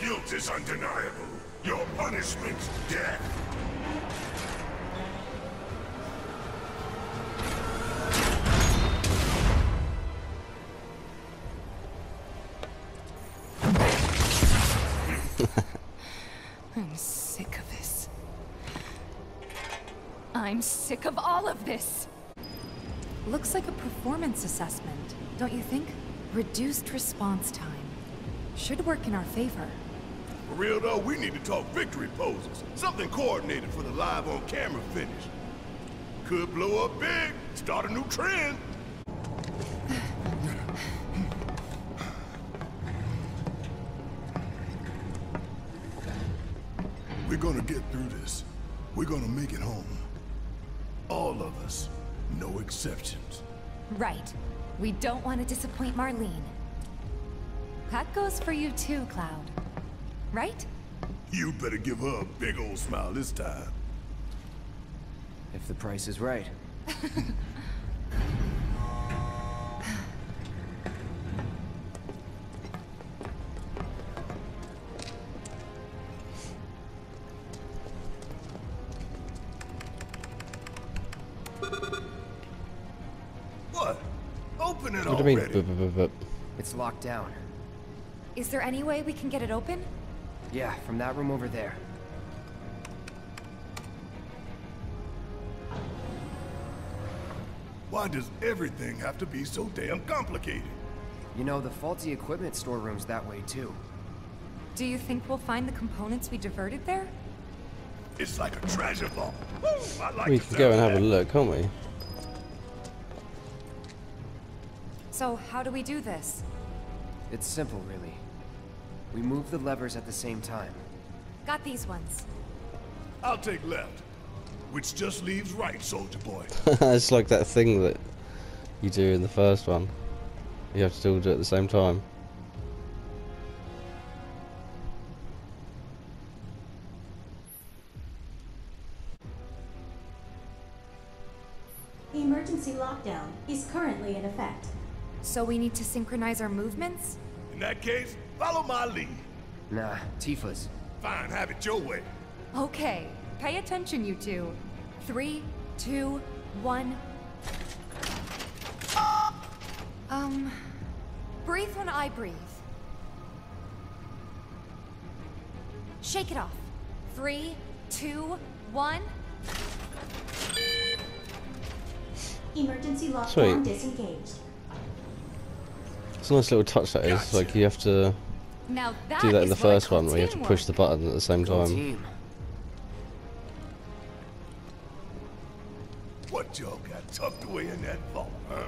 guilt is undeniable. Your punishment, death. I'm sick of this. I'm sick of all of this. Looks like a performance assessment, don't you think? Reduced response time. Should work in our favor. For real though, we need to talk victory poses. Something coordinated for the live on camera finish. Could blow up big, start a new trend. We're gonna get through this. We're gonna make it home. All of us. No exceptions. Right. We don't want to disappoint Marlene. That goes for you too, Cloud. Right? You better give her a big old smile this time. If the price is right. What? Open it What do you mean? It's locked down. Is there any way we can get it open? Yeah, from that room over there. Why does everything have to be so damn complicated? You know, the faulty equipment storeroom's that way too. Do you think we'll find the components we diverted there? It's like a treasure vault. Woo, I like We the can go and have a look, can't we? So how do we do this? It's simple, really. We move the levers at the same time. Got these ones. I'll take left, which just leaves right, soldier boy. it's like that thing that you do in the first one. You have to still do it at the same time. The emergency lockdown is currently in effect. So we need to synchronize our movements? In that case, follow my lead. Nah, Tifa's. Fine, have it your way. Okay, pay attention, you two. Three, two, one. Um, breathe when I breathe. Shake it off. Three, two, one. Emergency lockdown Sweet. disengaged. It's a nice little touch that is. Gotcha. Like you have to Now that do that in the first one where you have to push the button at the same time. What y'all got tucked away in that vault, huh?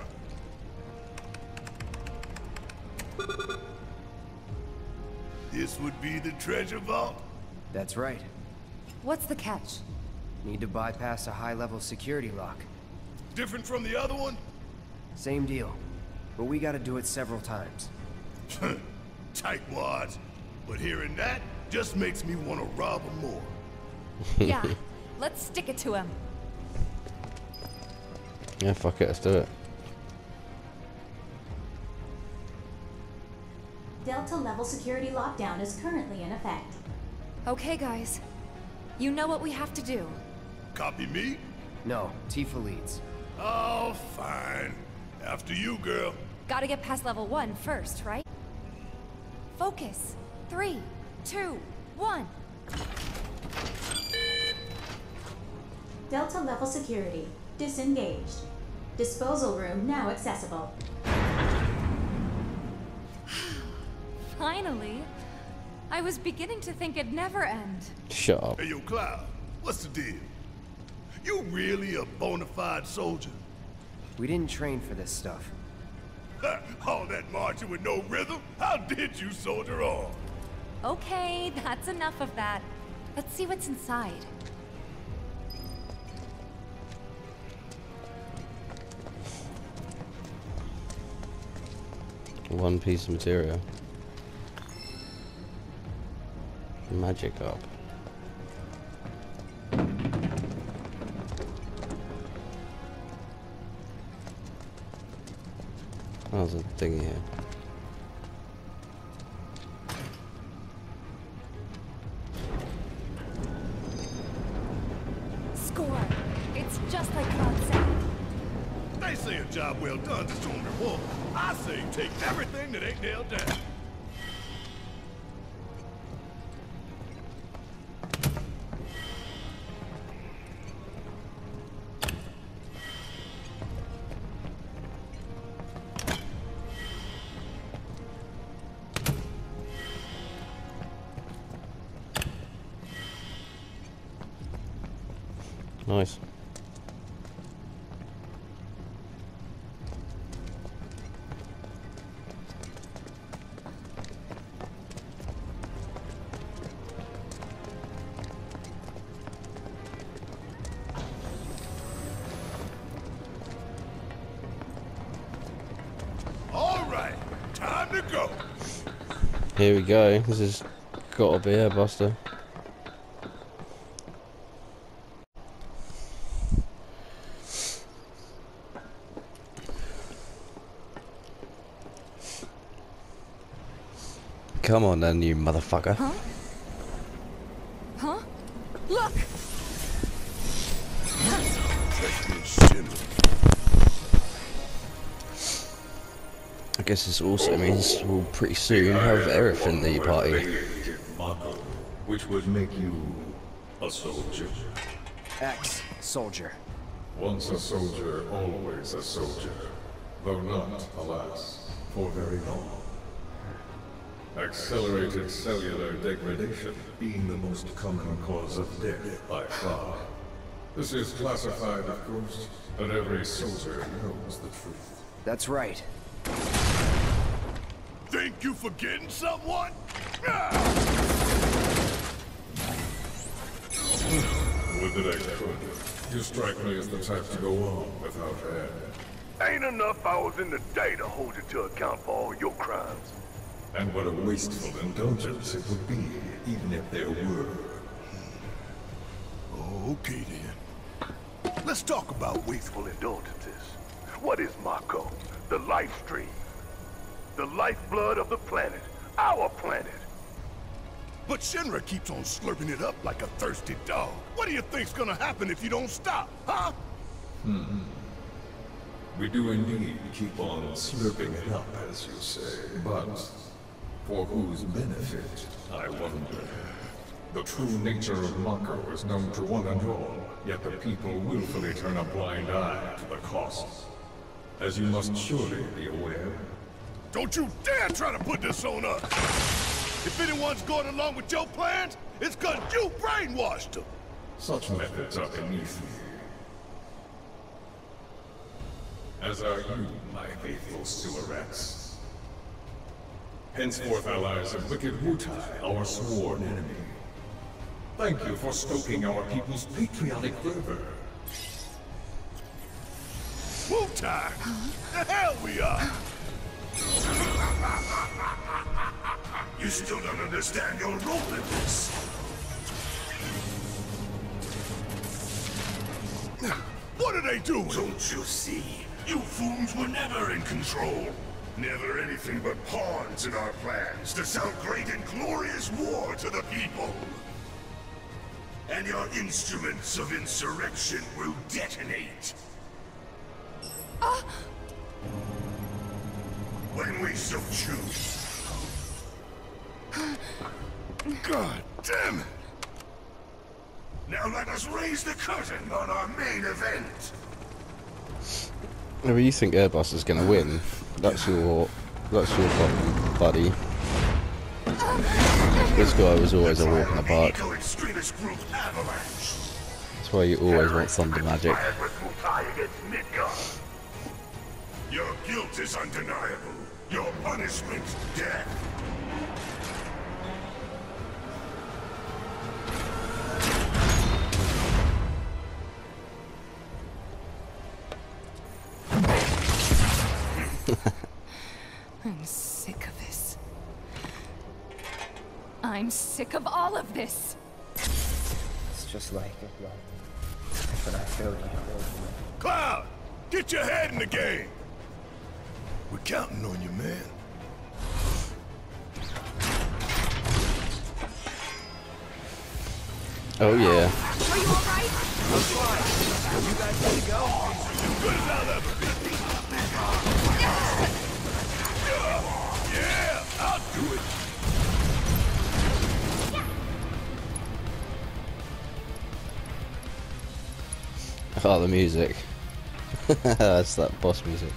This would be the treasure vault? That's right. What's the catch? Need to bypass a high-level security lock. Different from the other one? Same deal. But we gotta do it several times. Tightwads. But hearing that just makes me want to rob him more. yeah, let's stick it to him. Yeah, fuck it, let's do it. Delta level security lockdown is currently in effect. Okay, guys. You know what we have to do. Copy me? No, Tifa leads. Oh, fine. After you, girl. Gotta get past level one first, right? Focus. Three, two, one. Delta level security disengaged. Disposal room now accessible. Finally. I was beginning to think it'd never end. Shut up. Hey, yo, Cloud. What's the deal? You really a bona fide soldier? We didn't train for this stuff. All that marching with no rhythm? How did you soldier on? Okay, that's enough of that. Let's see what's inside. One piece of material. Magic up. thingy here. Score! It's just like Cloud said. They say a job well done is only one. I say take everything that ain't nailed down. Here we go. This has got to be buster Come on then, you motherfucker. Huh? Huh? Look! I guess this also means we'll pretty soon have Aerith in the party. Which would make you a soldier. X, soldier. Once a soldier, always a soldier. Though not, alas, for very long. Accelerated cellular degradation being the most common cause of death by far. This is classified, of course, but every soldier knows the truth. That's right. Think you forgetting someone? Would that I could. You strike me as the type to go on without air. Ain't enough hours in the day to hold you to account for all your crimes. And what a wasteful indulgence it would be, even if there were. Okay then. Let's talk about wasteful indulgences. What is Mako? The life stream. The lifeblood of the planet. Our planet. But Shinra keeps on slurping it up like a thirsty dog. What do you think's gonna happen if you don't stop, huh? Hmm. We do indeed keep on slurping it up, as you say, but for whose benefit, I wonder. The true nature of Mako is known to one and all, yet the people willfully turn a blind eye to the costs. As you must surely be aware, Don't you dare try to put this on us! If anyone's going along with your plans, it's cause you brainwashed them! such methods are beneath me. As are you, my faithful Suarettes. Henceforth allies of wicked Wutai, our sworn enemy. Thank you for stoking our people's patriotic fervor. Wutai! The hell we are! You still don't understand your role in this! What are they doing? Don't you see? You fools were never in control. Never anything but pawns in our plans to sound great and glorious war to the people. And your instruments of insurrection will detonate. Ah! When we so choose. God damn it! Now let us raise the curtain on our main event. Whenever you think Airbus is gonna win, that's your that's your fucking buddy. This guy was always a walk in the park. That's why you always want Thunder Magic. Conspired with Wutai against Midgard. Your guilt is undeniable. Your punishment, death. I'm sick of all of this. It's just like when I showed you. Cloud, get your head in the game. We're counting on you, man. Oh yeah. Are you alright? I'm fine. Good as I'll ever be. Yeah, I'll do it. Oh, the music. That's that boss music.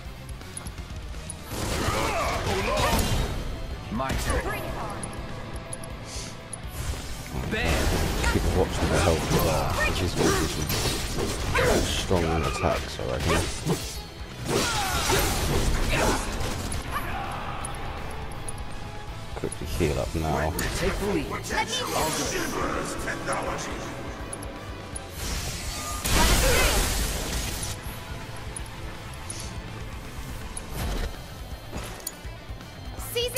My turn. Bam! Keep watching the health uh, as well, which is going to be strong attacks, I reckon. Quickly heal up now.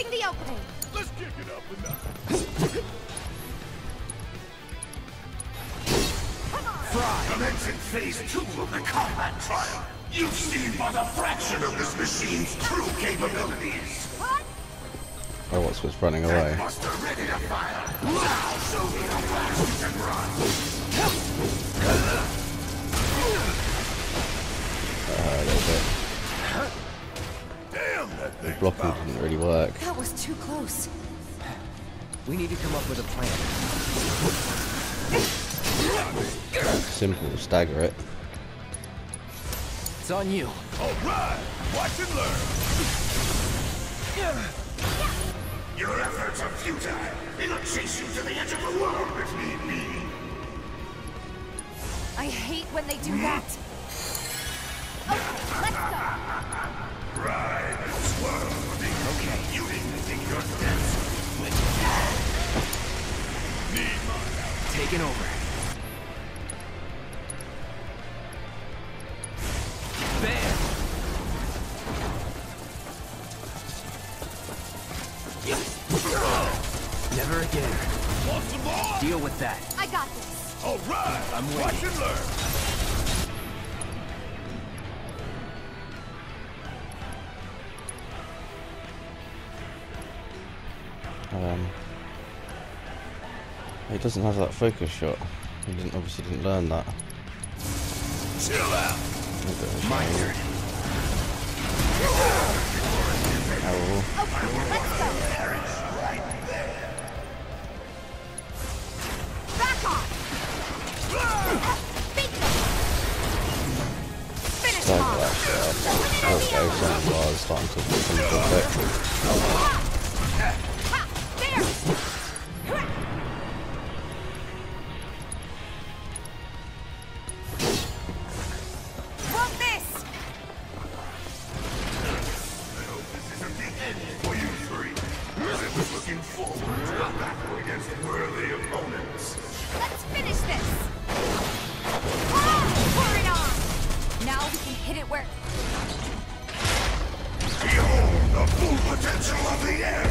Take the lead. All good. Seizing the opening. Let's kick it up a notch. Commencing phase two of the combat trial. You've seen but a fraction of this machine's true capabilities. Oh, what's what's running away? Buster ready to fire. Now show me how fast you can run. Damn. Blocking didn't really work. That was too close. We need to come up with a plan. Simple, stagger it. It's on you. All right, watch and learn. Your efforts are futile. It'll chase you to the edge of the world if need be. I hate when they do hmm? that. Okay, let's go. Ride and swirl with the okay. You didn't think your dance Need my help. Over. Bam! Never again. Want some more? Deal with that. I got this. All right, I'm watch waiting. and learn. He doesn't have that focus shot. He didn't obviously didn't learn that. Chill out. A bit of a My turn. Okay, let's go. Back off. Finish Stagger off. shit. Okay, some bars starting to come into effect. Ha! Was looking forward against opponents. Let's finish this. Pour it on. Now we can hit it where. Behold the full potential of the Air!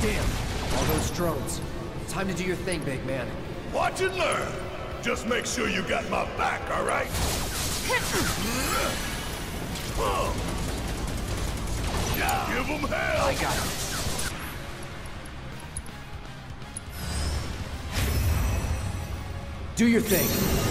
Damn. All those drones. Time to do your thing, big man. Watch and learn. Just make sure you got my back, all right? Give them hell. I got it. Do your thing.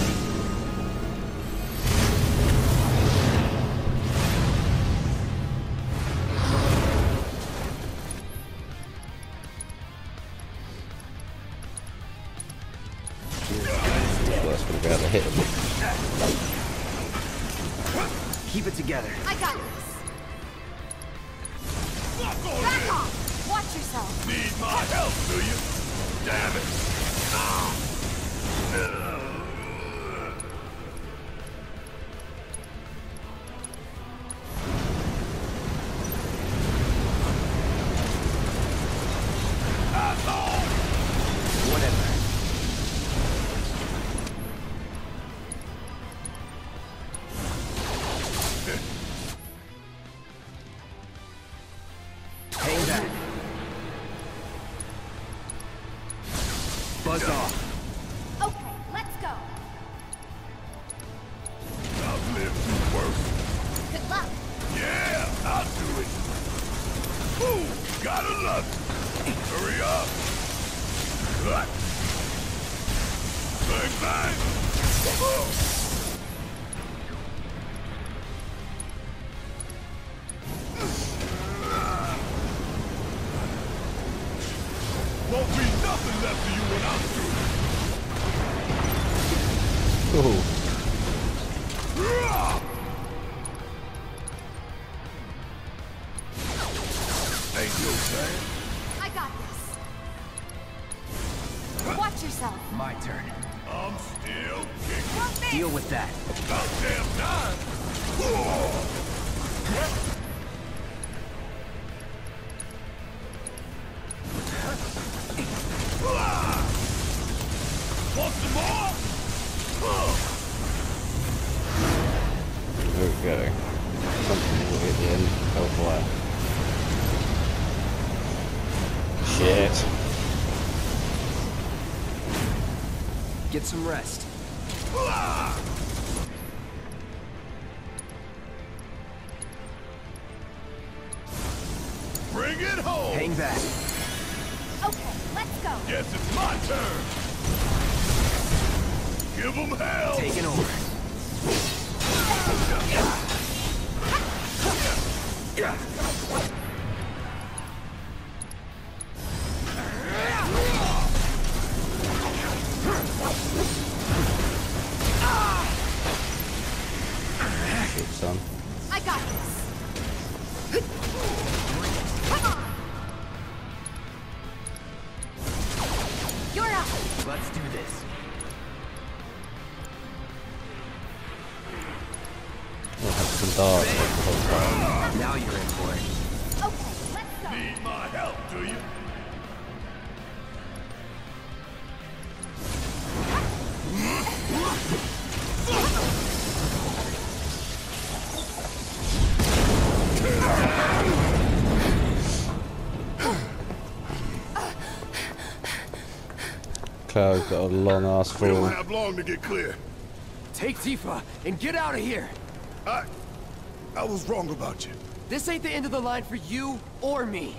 I got this. Back off. Watch yourself. Need my help, do you? Damn it. Ah. Whatever. Hang through. Go. Something way at the end. Oh boy. Shit. Get some rest. Bring it home. Hang back. Okay, let's go. Guess it's my turn. Give 'em hell. Taking over. Good Cloud's got a long ass We don't fall. have long to get clear. Take Tifa and get out of here. I... I was wrong about you. This ain't the end of the line for you or me.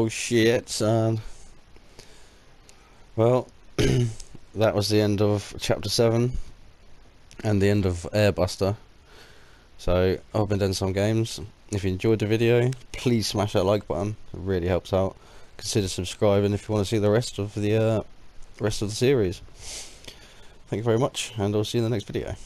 Oh shit, son. Well, that was the end of chapter 7 and the end of Airbuster. So, I've been doing some games. If you enjoyed the video, please smash that like button. It really helps out. Consider subscribing if you want to see the rest of the uh, rest of the series. Thank you very much, and I'll see you in the next video.